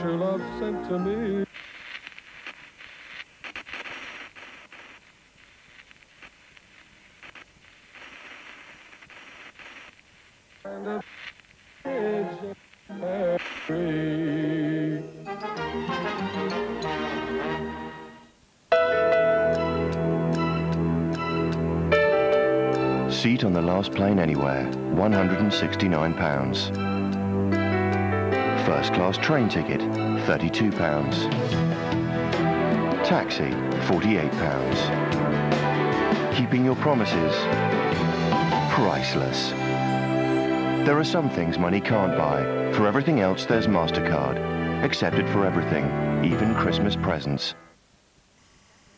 true love sent to me. And a. Seat on the last plane anywhere, £169. First class train ticket, £32. Taxi, £48. Keeping your promises, priceless. There are some things money can't buy. For everything else, there's MasterCard. Accepted for everything, even Christmas presents.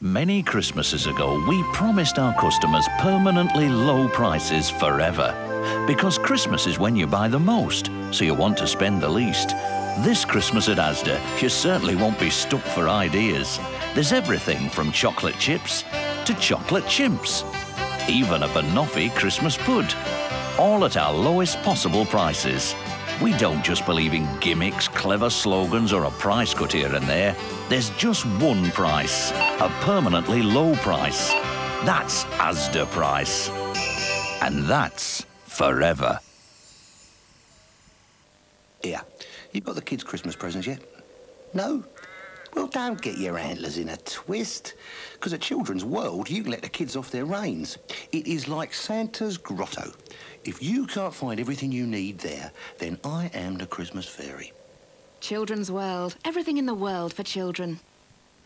Many Christmases ago, we promised our customers permanently low prices forever. Because Christmas is when you buy the most, so you want to spend the least. This Christmas at Asda, you certainly won't be stuck for ideas. There's everything from chocolate chips to chocolate chimps. Even a banoffee Christmas pud. All at our lowest possible prices. We don't just believe in gimmicks, clever slogans, or a price cut here and there. There's just one price, a permanently low price. That's Asda price. And that's forever. Yeah. you got the kids' Christmas presents yet? No? Well, don't get your antlers in a twist. Because at Children's World, you can let the kids off their reins. It is like Santa's grotto. If you can't find everything you need there, then I am the Christmas fairy. Children's World. Everything in the world for children.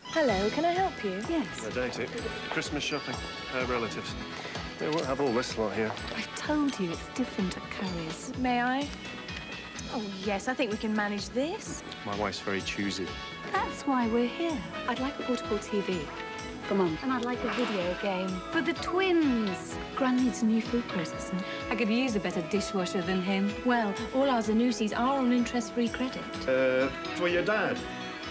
Hello, can I help you? Yes. I doubt it. Christmas shopping. Her relatives. They won't have all this lot here. I've told you it's different at Curry's. May I? Oh, yes, I think we can manage this. My wife's very choosy. That's why we're here. I'd like a portable TV. Come on. And I'd like a video game for the twins. Gran needs a new food processor. I could use a better dishwasher than him. Well, all our Zanussis are on interest-free credit. Uh, for your dad?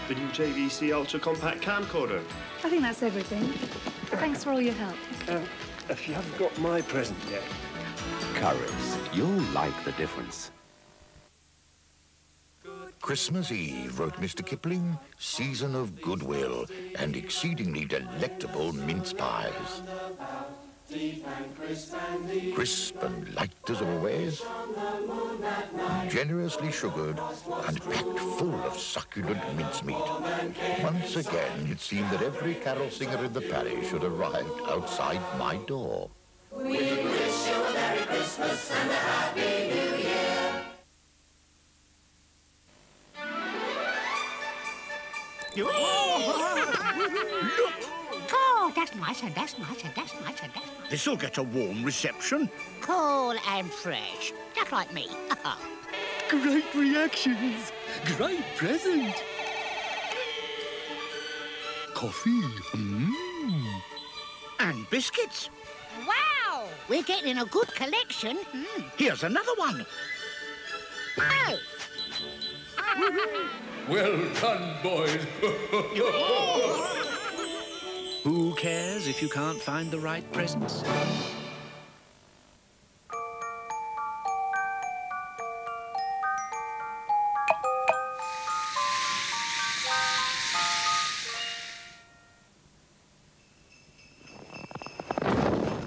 The new JVC Ultra Compact camcorder. I think that's everything. Thanks for all your help. Uh, if you haven't got my present yet. Curry's. You'll like the difference. Christmas Eve, wrote Mr. Kipling, season of goodwill and exceedingly delectable mince pies. Crisp and light as always, generously sugared and packed full of succulent mincemeat. Once again, it seemed that every carol singer in the parish had arrived outside my door. We wish you a Merry Christmas and a Happy New Year. Oh, that's nice, and that's nice, and that's nice, and that's nice. This'll get a warm reception. Cool and fresh, just like me. Great reactions. Great present. Coffee. Mmm. And biscuits. wow! We're getting a good collection. Mm. Here's another one. Oh! Well done, boys. Who cares if you can't find the right presents?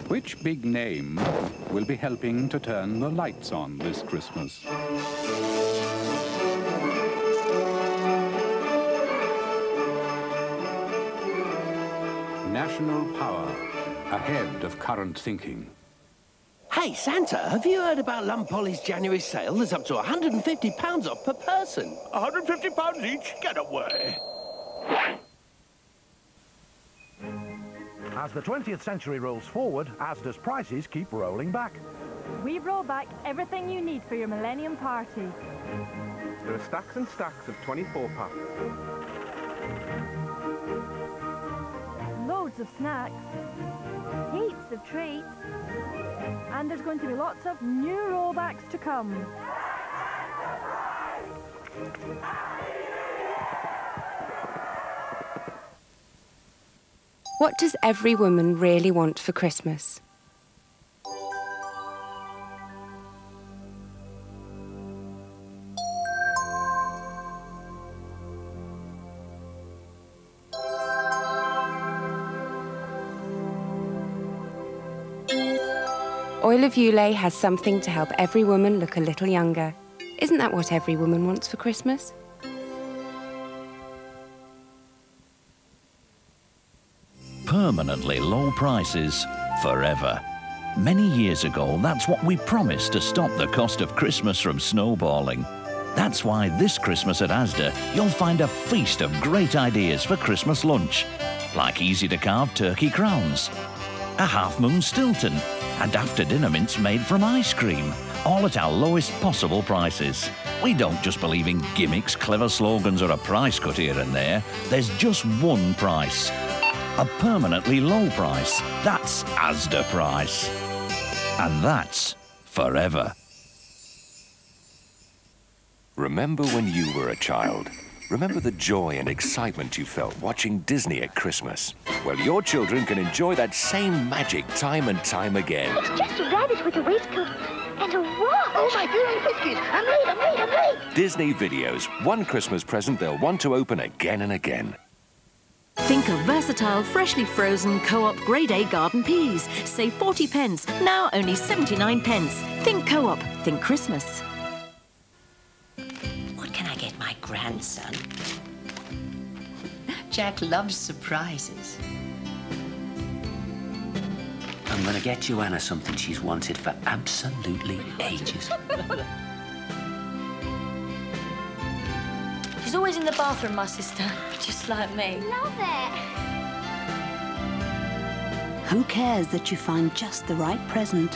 Which big name will be helping to turn the lights on this Christmas? National power, ahead of current thinking. Hey, Santa, have you heard about Lunn Poly's January sale? There's up to £150 off per person. £150 each? Get away. As the 20th century rolls forward, Asda's prices keep rolling back. We've rolled back everything you need for your Millennium Party. There are stacks and stacks of 24 packs. Of snacks, heaps of treats, and there's going to be lots of new rollbacks to come. What does every woman really want for Christmas? Of Ulay has something to help every woman look a little younger. Isn't that what every woman wants for Christmas? Permanently low prices forever. Many years ago, that's what we promised to stop the cost of Christmas from snowballing. That's why this Christmas at Asda, you'll find a feast of great ideas for Christmas lunch, like easy to carve turkey crowns, a half moon Stilton, and after dinner mints made from ice cream, all at our lowest possible prices. We don't just believe in gimmicks, clever slogans, or a price cut here and there. There's just one price. A permanently low price. That's Asda price. And that's forever. Remember when you were a child? Remember the joy and excitement you felt watching Disney at Christmas? Well, your children can enjoy that same magic time and time again. It's just a rabbit with a waistcoat and a watch. Oh, my dear biscuits. I'm late, I'm late, I'm late. Disney videos, one Christmas present they'll want to open again and again. Think of versatile, freshly frozen Co-op Grade A garden peas. Save 40 pence, now only 79 pence. Think Co-op, think Christmas. Grandson? Jack loves surprises. I'm gonna get Joanna something she's wanted for absolutely ages. She's always in the bathroom, my sister, just like me. Love it. Who cares that you find just the right present?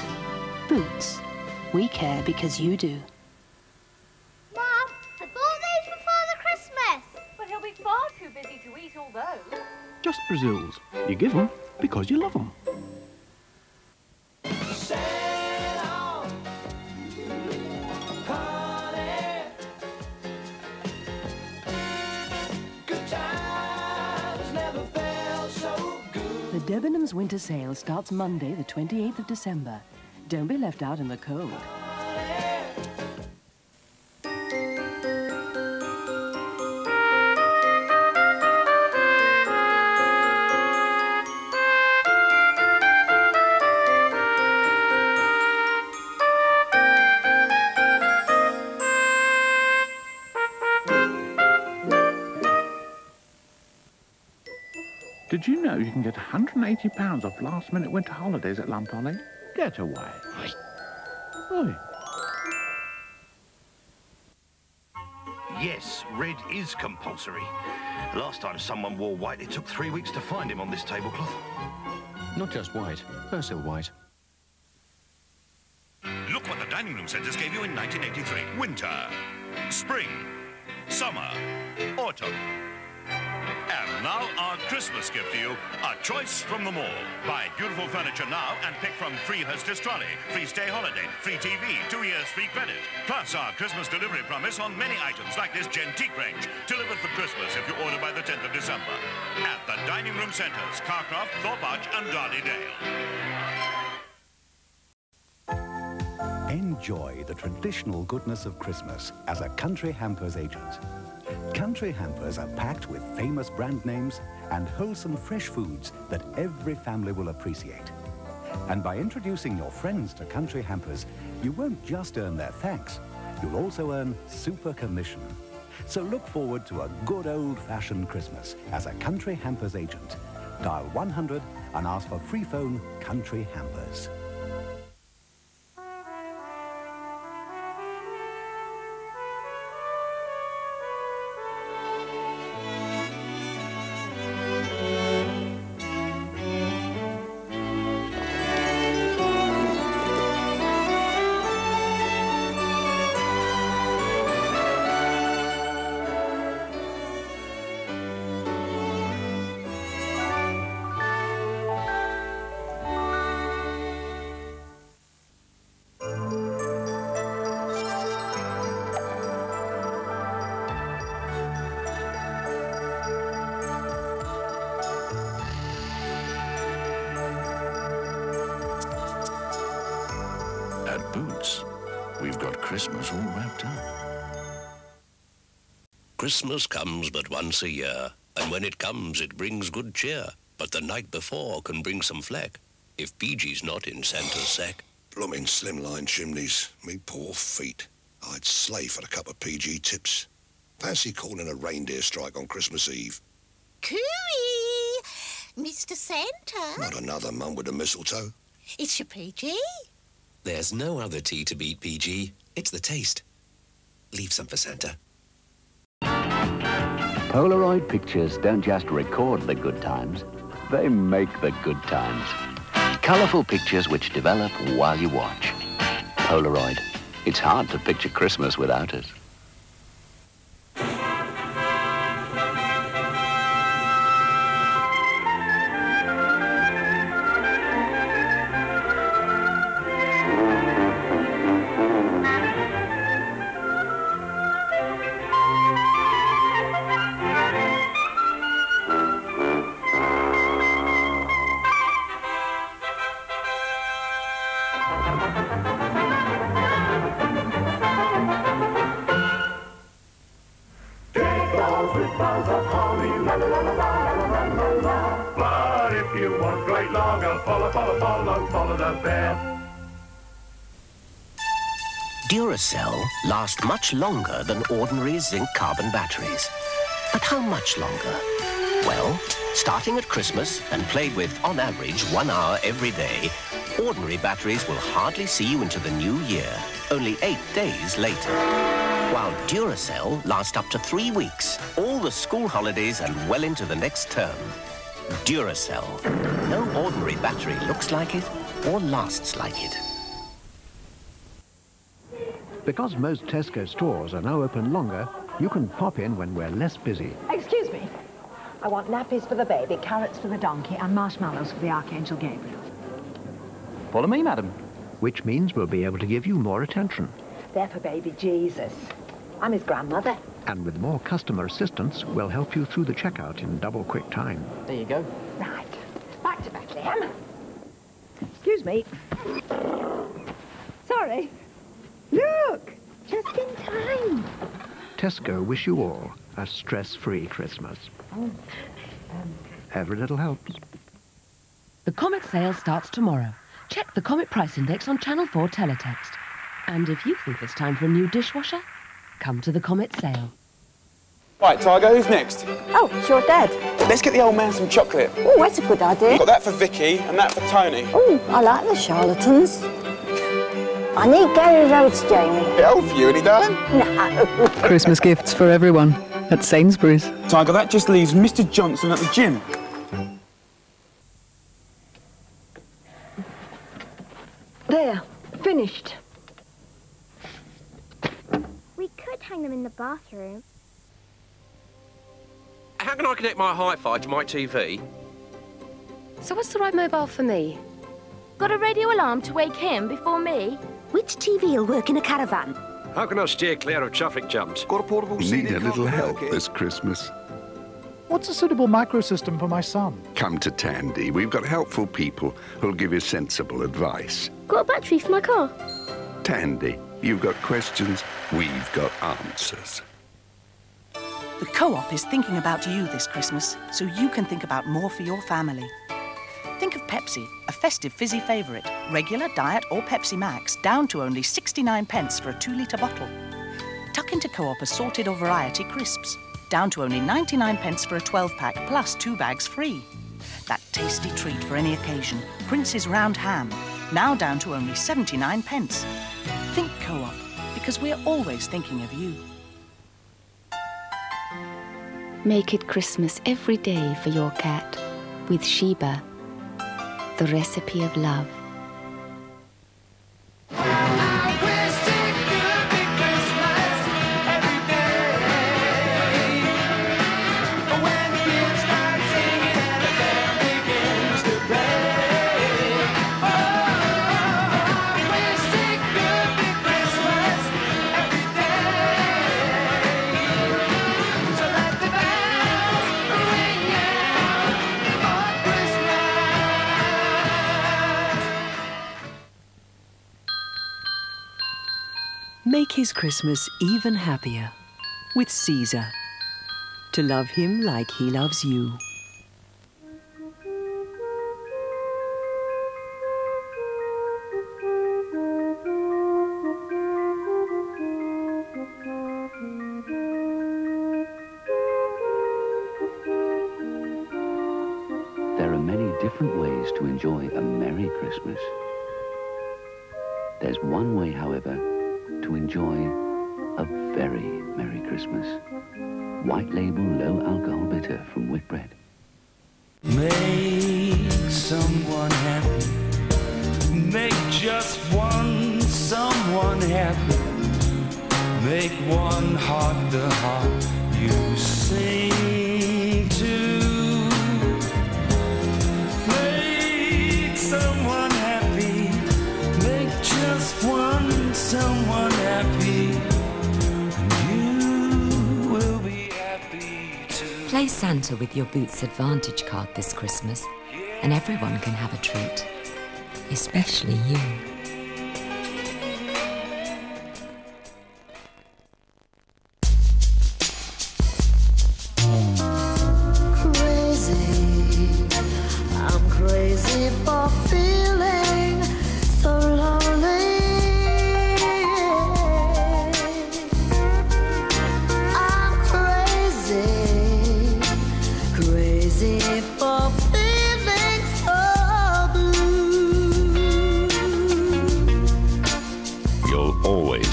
Boots. We care because you do. Brazils. You give them because you love them. The Debenhams winter sale starts Monday, the 28th of December. Don't be left out in the cold. Did you know you can get £180 off last-minute winter holidays at Lunn Poly? Get away. Oi. Yes, red is compulsory. Last time someone wore white, it took three weeks to find him on this tablecloth. Not just white, Persil white. Look what the dining room centres gave you in 1983. Winter, spring, summer, autumn. Now our Christmas gift to you, a choice from the mall. Buy beautiful furniture now and pick from free hostess trolley, free stay holiday, free TV, two years free credit. Plus our Christmas delivery promise on many items like this Gentique range, delivered for Christmas if you order by the 10th of December. At the dining room centres, Carcroft, Thorpe Arch and Darley-Dale. Enjoy the traditional goodness of Christmas as a Country Hampers agent. Country Hampers are packed with famous brand names and wholesome fresh foods that every family will appreciate. And by introducing your friends to Country Hampers, you won't just earn their thanks, you'll also earn super commission. So look forward to a good old-fashioned Christmas as a Country Hampers agent. Dial 100 and ask for free phone Country Hampers. We've got Christmas all wrapped up. Christmas comes but once a year, and when it comes, it brings good cheer. But the night before can bring some fleck if PG's not in Santa's sack. Blooming slimline chimneys. Me poor feet. I'd slay for a cup of PG tips. Fancy calling a reindeer strike on Christmas Eve. Cooey! Mr. Santa? Not another mum with a mistletoe. It's your PG. There's no other tea to beat PG. It's the taste. Leave some for Santa. Polaroid pictures don't just record the good times, they make the good times. Colourful pictures which develop while you watch. Polaroid. It's hard to picture Christmas without it. If you want great lager, follow, follow, follow, follow the bear. Duracell last much longer than ordinary zinc carbon batteries. But how much longer? Well, starting at Christmas and played with, on average, one hour every day, ordinary batteries will hardly see you into the new year, only eight days later. While Duracell lasts up to three weeks, all the school holidays and well into the next term. Duracell. No ordinary battery looks like it or lasts like it. Because most Tesco stores are now open longer, you can pop in when we're less busy. Excuse me. I want nappies for the baby, carrots for the donkey, and marshmallows for the Archangel Gabriel. Follow me, madam. Which means we'll be able to give you more attention. They're for baby Jesus. I'm his grandmother. And with more customer assistance, we'll help you through the checkout in double quick time. There you go. Right. Back to Bethlehem. Excuse me. Sorry. Look! Just in time. Tesco wish you all a stress-free Christmas. Oh. Um, Every little helps. The Comet sale starts tomorrow. Check the Comet price index on Channel 4 teletext. And if you think it's time for a new dishwasher, come to the Comet sale. Right, Tiger, who's next? Oh, it's your dad. Let's get the old man some chocolate. Oh, that's a good idea. Got that for Vicky and that for Tony. Oh, I like the charlatans. I need Gary Rhodes, Jamie. Bit old for you, any darling? No. Christmas gifts for everyone at Sainsbury's. Tiger, that just leaves Mr. Johnson at the gym. There, finished. We could hang them in the bathroom. How can I connect my hi-fi to my TV? So what's the right mobile for me? Got a radio alarm to wake him before me? Which TV will work in a caravan? How can I steer clear of traffic jams? Got a portable Need a little help this Christmas? What's a suitable microsystem for my son? Come to Tandy. We've got helpful people who'll give you sensible advice. Got a battery for my car? Tandy, you've got questions, we've got answers. The Co-op is thinking about you this Christmas, so you can think about more for your family. Think of Pepsi, a festive fizzy favourite. Regular, diet or Pepsi Max, down to only 69 pence for a two-litre bottle. Tuck into Co-op assorted or variety crisps, down to only 99 pence for a 12-pack, plus two bags free. That tasty treat for any occasion, Prince's Round Ham, now down to only 79 pence. Think Co-op, because we're always thinking of you. Make it Christmas every day for your cat with Sheba, the recipe of love. Christmas even happier with Caesar. To love him like he loves you. There are many different ways to enjoy a Merry Christmas. There's one way, however, enjoy a very Merry Christmas. White label low alcohol bitter from Whitbread. Make someone happy. Make just one someone happy. Make one heart the heart you sing Play Santa with your Boots Advantage card this Christmas, and everyone can have a treat. Especially you.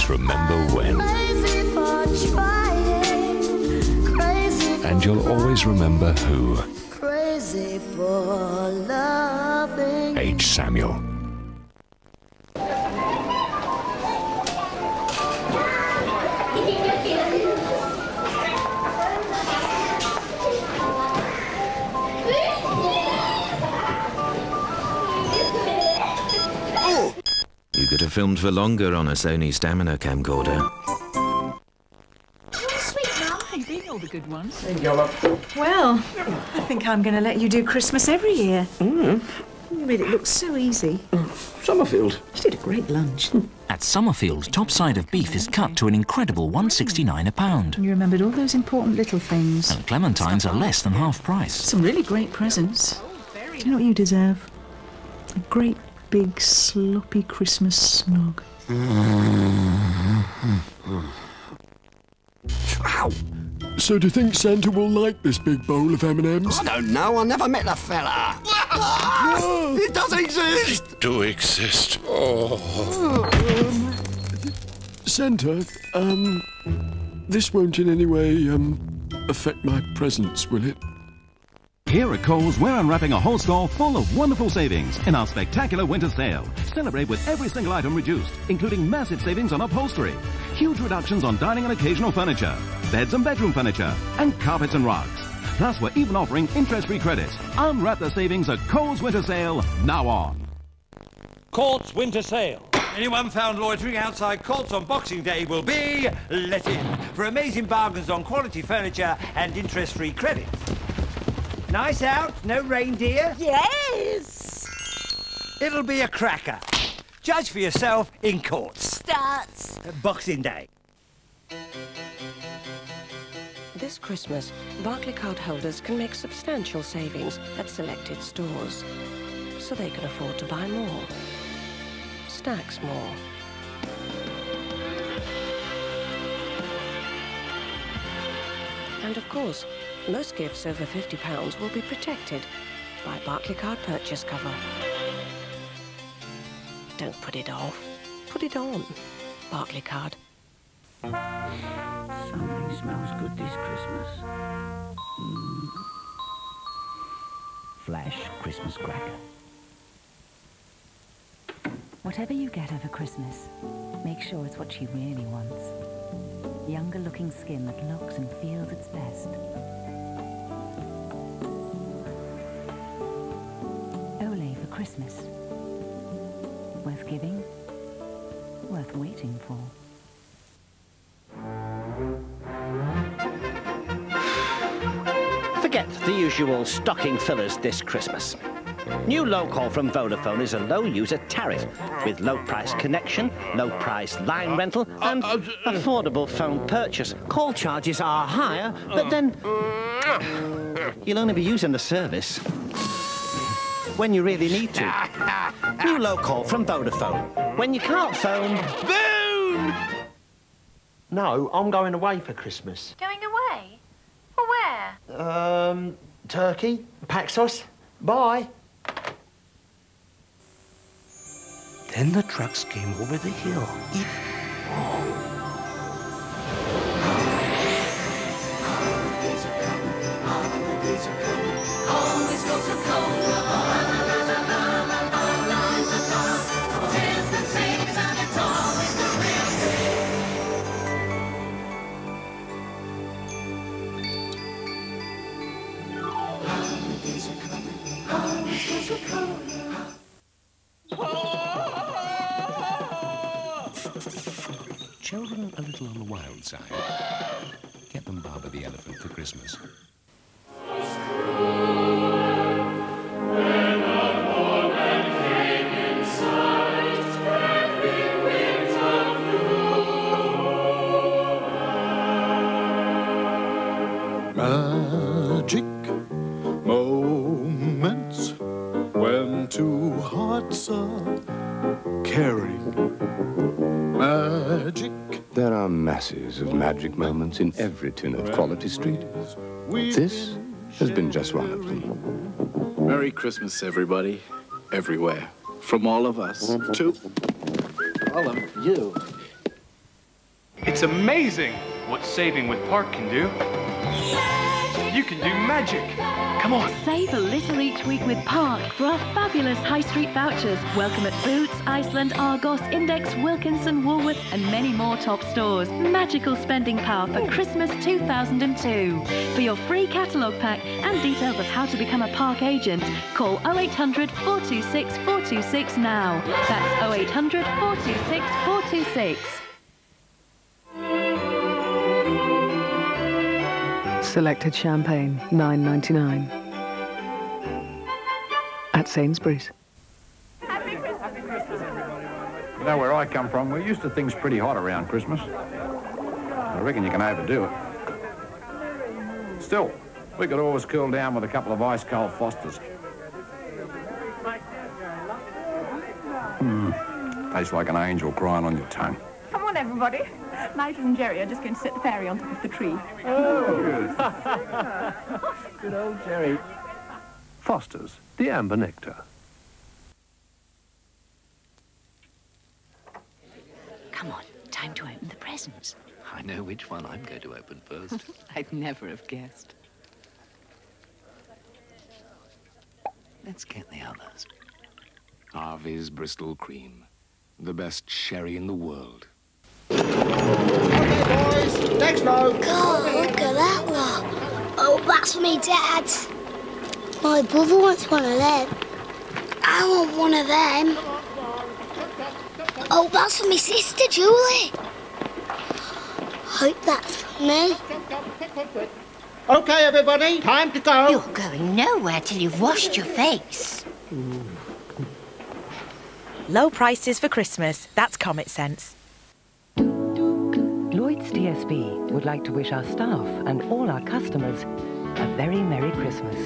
Remember when. Trying, And you'll always remember who. Crazy for loving. H. Samuel. Filmed for longer on a Sony Stamina camcorder. You've eaten all the good ones. Thank you, Olaf. Well, I think I'm going to let you do Christmas every year. Mm. You made it look so easy. Somerfield. You did a great lunch. At Somerfield, top side of beef is cut to an incredible 169 a pound. You remembered all those important little things. And clementines are less than half price. Some really great presents. Do you know what you deserve? A great big sloppy Christmas snog. Ow! So do you think Santa will like this big bowl of M&Ms? I don't know. I never met the fella. it does exist! Do exist. Oh. Santa, um, this won't in any way, um, affect my presents, will it? Here at Coles, we're unwrapping a whole store full of wonderful savings in our spectacular winter sale. Celebrate with every single item reduced, including massive savings on upholstery, huge reductions on dining and occasional furniture, beds and bedroom furniture, and carpets and rugs. Plus, we're even offering interest-free credit. Unwrap the savings at Coles Winter Sale now on. Courts Winter Sale. Anyone found loitering outside Courts on Boxing Day will be let in for amazing bargains on quality furniture and interest-free credit. Nice out, no reindeer? Yes! It'll be a cracker. Judge for yourself in court. Starts. Uh, Boxing Day. This Christmas, Barclaycard holders can make substantial savings at selected stores, so they can afford to buy more. Stacks more. And of course, most gifts over £50 will be protected by Barclaycard purchase cover. Don't put it off. Put it on. Barclaycard. Something smells good this Christmas. Mm. Flash Christmas cracker. Whatever you get over Christmas, make sure it's what she really wants. Younger looking skin that looks and feels its best. Christmas. Worth giving, worth waiting for. Forget the usual stocking fillers this Christmas. New low call from Vodafone is a low user tariff with low price connection, low price line rental, and uh, uh, uh, affordable phone purchase. Call charges are higher, but then mm. you'll only be using the service when you really need to. New low call from Vodafone. When you can't phone, boom! No, I'm going away for Christmas. Going away? For where? Um, Turkey, Paxos. Bye. Then the trucks came over the hill. A little on the wild side. Get them Babar the elephant for Christmas. Are of magic moments in every tin of Quality Street. This has been just one of them. Merry Christmas, everybody, everywhere. From all of us to all of you. It's amazing what saving with Park can do. You can do magic. Come on. Save a little each week with Park for our fabulous high street vouchers. Welcome at Boots, Iceland, Argos, Index, Wilkinson, Woolworths, and many more top stores. Magical spending power for Christmas 2002. For your free catalogue pack and details of how to become a Park agent, call 0800 426 426 now. That's 0800 426 426. Selected champagne, nine ninety nine. At Sainsbury's. You know where I come from, we're used to things pretty hot around Christmas. I reckon you can overdo it. Still, we could always cool down with a couple of ice cold Fosters. Hmm. Tastes like an angel crying on your tongue. Come on, everybody. Nigel and Jerry are just going to set the fairy on top of the tree. Oh, good. good old Jerry. Foster's, the amber nectar. Come on, time to open the presents. I know which one I'm going to open first. I'd never have guessed. Let's get the others. Harvey's Bristol Cream. The best sherry in the world. Okay, boys, next row. God, look at that one. Oh, that's for me, Dad. My brother wants one of them. I want one of them. Oh, that's for me sister, Julie. Hope that's for me. Okay, everybody, time to go. You're going nowhere till you've washed your face. Low prices for Christmas. That's Comet Sense. Lloyd's TSB would like to wish our staff and all our customers a very Merry Christmas.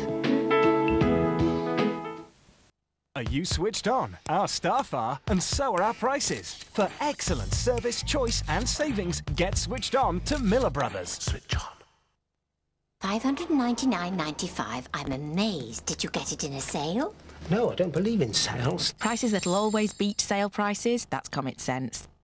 Are you switched on? Our staff are, and so are our prices. For excellent service, choice, and savings, get switched on to Miller Brothers. Switch on. $599.95. I'm amazed. Did you get it in a sale? No, I don't believe in sales. Prices that'll always beat sale prices. That's Comet Sense.